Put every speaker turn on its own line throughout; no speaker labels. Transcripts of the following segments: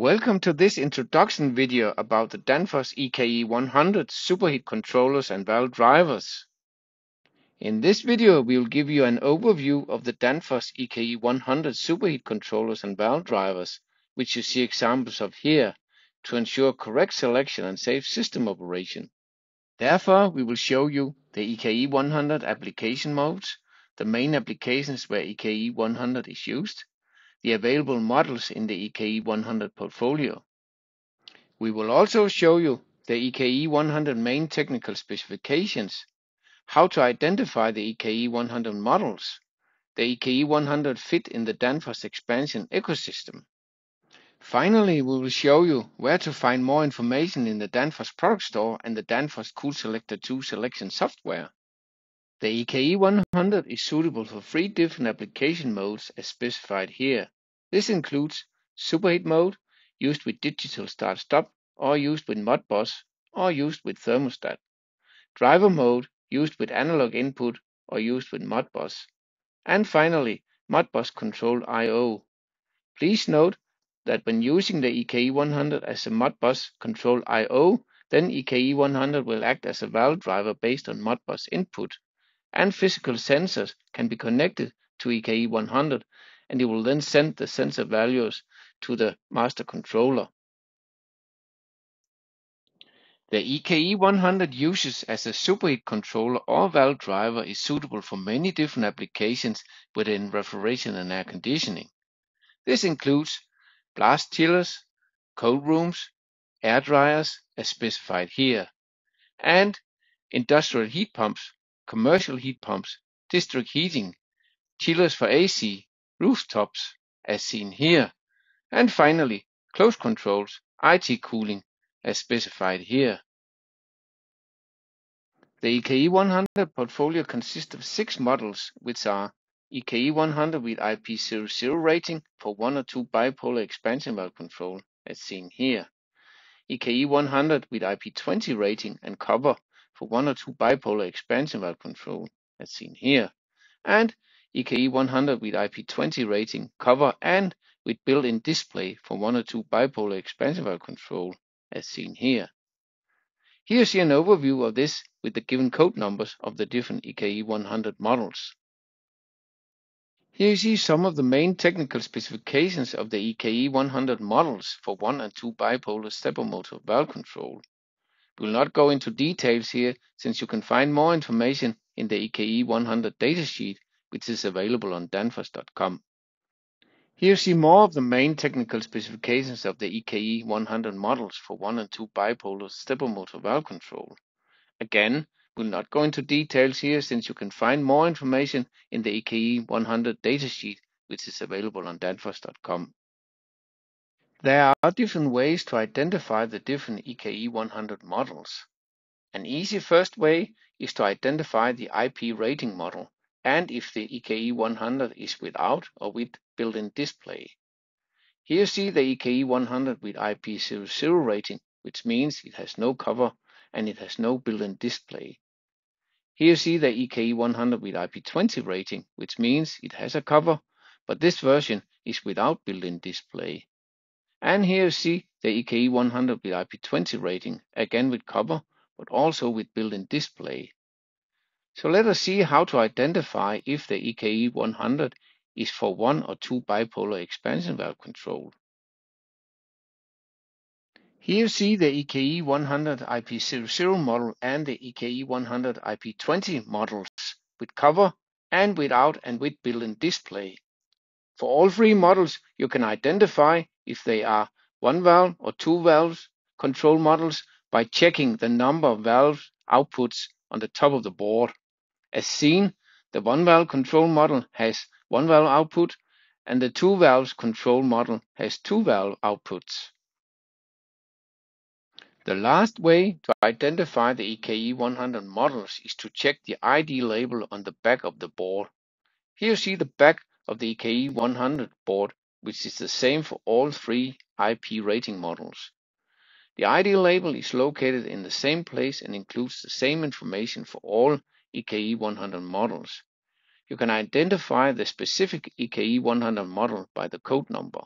Welcome to this introduction video about the Danfoss EKE 100 superheat controllers and valve drivers. In this video we will give you an overview of the Danfoss EKE 100 superheat controllers and valve drivers, which you see examples of here, to ensure correct selection and safe system operation. Therefore, we will show you the EKE 100 application modes, the main applications where EKE 100 is used, the available models in the EKE 100 portfolio. We will also show you the EKE 100 main technical specifications, how to identify the EKE 100 models, the EKE 100 fit in the Danfoss expansion ecosystem. Finally, we will show you where to find more information in the Danfoss product store and the Danfoss Coolselector 2 selection software. The EKE 100 is suitable for three different application modes as specified here. This includes superheat mode, used with digital start-stop, or used with Modbus, or used with thermostat. Driver mode, used with analog input, or used with Modbus. And finally, Modbus control I.O. Please note that when using the EKE 100 as a Modbus control I.O., then EKE 100 will act as a valve driver based on Modbus input and physical sensors can be connected to EKE 100 and it will then send the sensor values to the master controller. The EKE 100 uses as a superheat controller or valve driver is suitable for many different applications within refrigeration and air conditioning. This includes blast chillers, cold rooms, air dryers as specified here, and industrial heat pumps commercial heat pumps, district heating, chillers for AC, rooftops, as seen here, and finally, close controls, IT cooling, as specified here. The EKE 100 portfolio consists of six models, which are EKE 100 with IP00 rating for one or two bipolar expansion valve control, as seen here. EKE 100 with IP20 rating and cover for one or two bipolar expansion valve control, as seen here, and EKE 100 with IP20 rating, cover, and with built-in display for one or two bipolar expansion valve control, as seen here. Here you see an overview of this with the given code numbers of the different EKE 100 models. Here you see some of the main technical specifications of the EKE 100 models for one and two bipolar stepper motor valve control. We will not go into details here since you can find more information in the EKE 100 datasheet which is available on danfoss.com. Here see more of the main technical specifications of the EKE 100 models for 1 and 2 bipolar stepper motor valve control. Again, we'll not go into details here since you can find more information in the EKE 100 datasheet which is available on danfoss.com. There are different ways to identify the different EKE 100 models. An easy first way is to identify the IP rating model and if the EKE 100 is without or with built-in display. Here you see the EKE 100 with IP00 rating, which means it has no cover and it has no built-in display. Here you see the EKE 100 with IP20 rating, which means it has a cover, but this version is without built-in display. And here you see the EKE 100 with IP20 rating, again with cover, but also with built-in display. So let us see how to identify if the EKE 100 is for one or two bipolar expansion valve control. Here you see the EKE 100 IP00 model and the EKE 100 IP20 models with cover and without and with built-in display. For all three models, you can identify if they are one valve or two valves control models by checking the number of valve outputs on the top of the board. As seen, the one valve control model has one valve output and the two valves control model has two valve outputs. The last way to identify the EKE 100 models is to check the ID label on the back of the board. Here you see the back of the EKE 100 board which is the same for all three IP rating models. The ID label is located in the same place and includes the same information for all EKE 100 models. You can identify the specific EKE 100 model by the code number.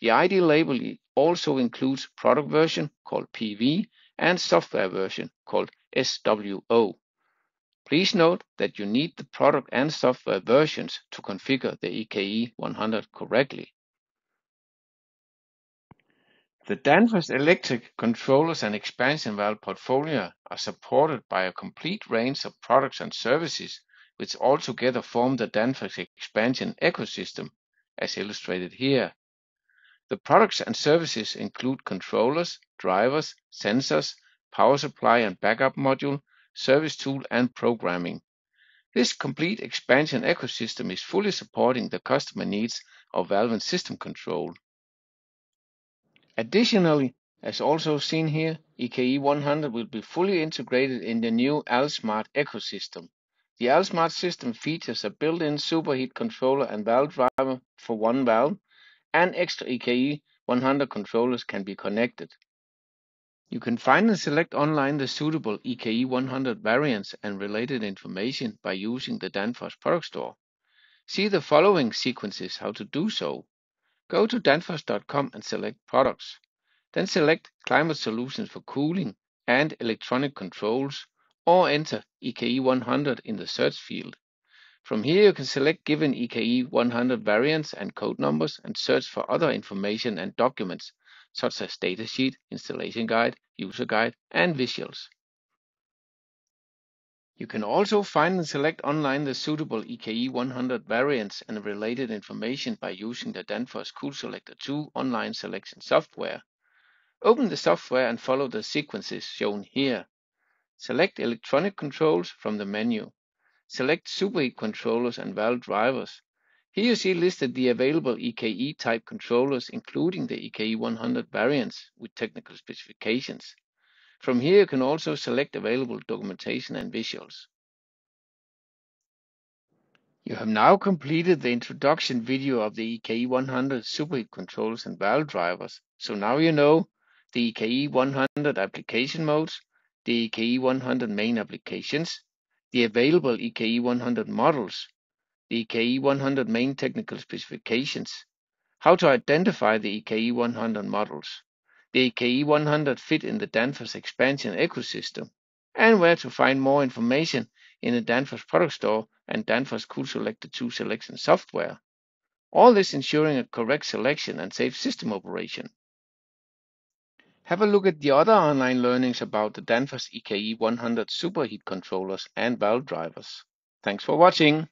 The ID label also includes product version called PV and software version called SWO. Please note that you need the product and software versions to configure the EKE 100 correctly. The Danfoss electric controllers and expansion valve portfolio are supported by a complete range of products and services which altogether form the Danfoss expansion ecosystem, as illustrated here. The products and services include controllers, drivers, sensors, power supply and backup module, service tool, and programming. This complete expansion ecosystem is fully supporting the customer needs of valve and system control. Additionally, as also seen here, EKE 100 will be fully integrated in the new ALSmart ecosystem. The ALSmart system features a built-in superheat controller and valve driver for one valve, and extra EKE 100 controllers can be connected. You can find and select online the suitable EKE 100 variants and related information by using the Danfoss product store. See the following sequences how to do so. Go to danfoss.com and select Products. Then select Climate Solutions for Cooling and Electronic Controls or enter EKE 100 in the search field. From here you can select given EKE 100 variants and code numbers and search for other information and documents such as datasheet, installation guide, user guide, and visuals. You can also find and select online the suitable EKE 100 variants and related information by using the Danfoss Coolselector 2 online selection software. Open the software and follow the sequences shown here. Select electronic controls from the menu. Select superheat controllers and valve drivers. Here you see listed the available EKE type controllers, including the EKE 100 variants with technical specifications. From here you can also select available documentation and visuals. You have now completed the introduction video of the EKE 100 superheat controllers and valve drivers, so now you know the EKE 100 application modes, the EKE 100 main applications, the available EKE 100 models, the EKE 100 main technical specifications, how to identify the EKE 100 models, the EKE 100 fit in the Danfoss expansion ecosystem, and where to find more information in the Danfoss product store and Danfoss Coolselector 2 selection software. All this ensuring a correct selection and safe system operation. Have a look at the other online learnings about the Danfoss EKE 100 superheat controllers and valve drivers. Thanks for watching.